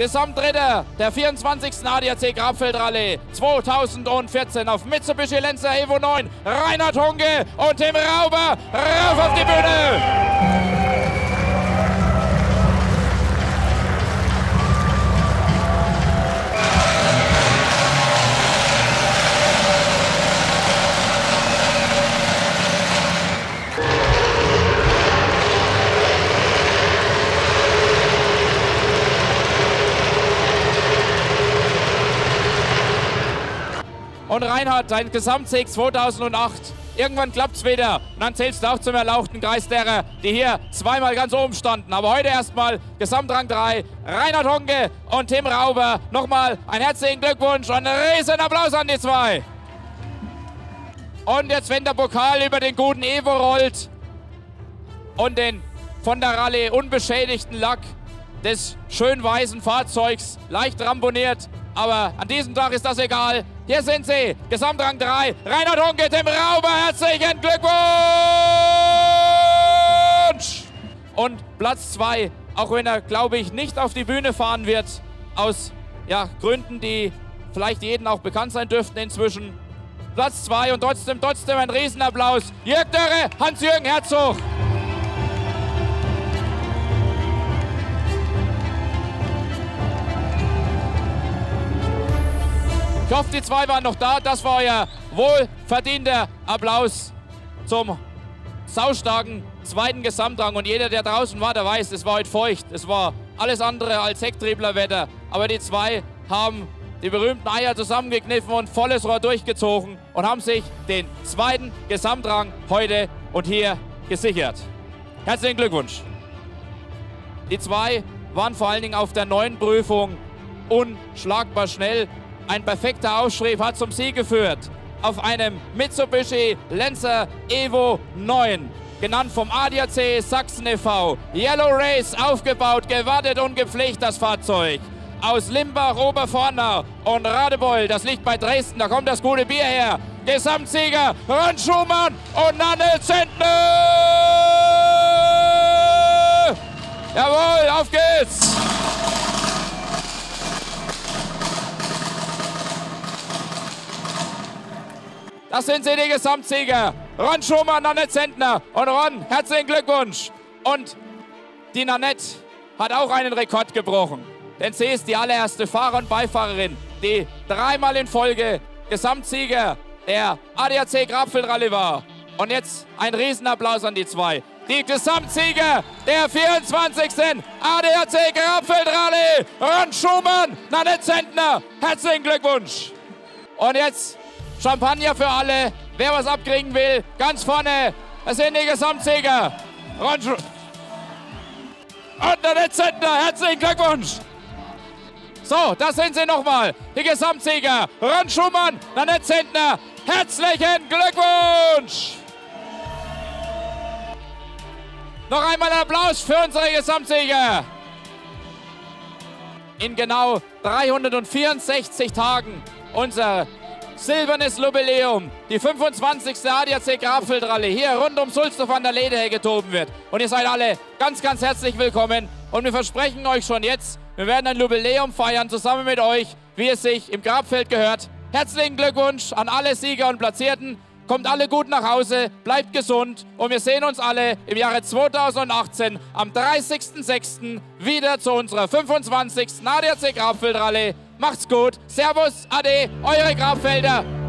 Gesamtdritter der 24. ADAC Grabfeldrallye 2014 auf Mitsubishi Lancer Evo 9. Reinhard Hunke und Tim Rauber rauf auf die Bühne. Und Reinhard, dein Gesamtsieg 2008. Irgendwann klappt es wieder. Und dann zählst du auch zum erlauchten Kreis derer, die hier zweimal ganz oben standen. Aber heute erstmal Gesamtrang 3. Reinhard Honke und Tim Rauber. Nochmal ein herzlichen Glückwunsch und einen riesen Applaus an die zwei. Und jetzt, wenn der Pokal über den guten Evo rollt und den von der Rallye unbeschädigten Lack des schön weißen Fahrzeugs, leicht ramponiert, aber an diesem Tag ist das egal. Hier sind sie, Gesamtrang 3, Reinhard Hunke, Tim Rauber, herzlichen Glückwunsch! Und Platz 2, auch wenn er, glaube ich, nicht auf die Bühne fahren wird, aus ja, Gründen, die vielleicht jeden auch bekannt sein dürften inzwischen. Platz 2 und trotzdem, trotzdem ein Riesenapplaus. Jörg Dörre, Hans-Jürgen Herzog. Ich hoffe, die zwei waren noch da. Das war euer wohlverdienter Applaus zum saustarken zweiten Gesamtrang. Und jeder, der draußen war, der weiß, es war heute feucht. Es war alles andere als Hecktrieblerwetter. Aber die zwei haben die berühmten Eier zusammengekniffen und volles Rohr durchgezogen und haben sich den zweiten Gesamtrang heute und hier gesichert. Herzlichen Glückwunsch. Die zwei waren vor allen Dingen auf der neuen Prüfung unschlagbar schnell ein perfekter Ausschrieb hat zum Sieg geführt. Auf einem Mitsubishi Lancer Evo 9. Genannt vom ADAC Sachsen e.V. Yellow Race aufgebaut, gewartet und gepflegt das Fahrzeug. Aus Limbach, Oberfornau und Radebeul, das liegt bei Dresden, da kommt das gute Bier her. Gesamtsieger Ron Schumann und Nanne Zentner! Jawohl, auf geht's! Das sind sie, die Gesamtsieger. Ron Schumann, Nanette Zentner. Und Ron, herzlichen Glückwunsch. Und die Nanette hat auch einen Rekord gebrochen. Denn sie ist die allererste Fahrer und Beifahrerin, die dreimal in Folge Gesamtsieger der ADAC Grabfeldrallye war. Und jetzt ein Riesenapplaus an die zwei. Die Gesamtsieger der 24. ADAC Grabfeldrallye, Ron Schumann, Nanette Zentner. Herzlichen Glückwunsch. Und jetzt Champagner für alle. Wer was abkriegen will, ganz vorne. Das sind die Gesamtsieger. Und der Zentner. Herzlichen Glückwunsch. So, das sind sie nochmal. Die Gesamtsieger. Ron Schumann, Nanette Zentner. Herzlichen Glückwunsch. Noch einmal ein Applaus für unsere Gesamtsieger. In genau 364 Tagen unser silbernes Jubiläum, die 25. ADAC Grabfeldrallye hier rund um Sulzdorf an der Lede getoben wird. Und ihr seid alle ganz, ganz herzlich willkommen. Und wir versprechen euch schon jetzt, wir werden ein Jubiläum feiern zusammen mit euch, wie es sich im Grabfeld gehört. Herzlichen Glückwunsch an alle Sieger und Platzierten. Kommt alle gut nach Hause, bleibt gesund und wir sehen uns alle im Jahre 2018 am 30.06. wieder zu unserer 25. ADAC Grabfeldrallye. Macht's gut. Servus, Ade, eure Grabfelder.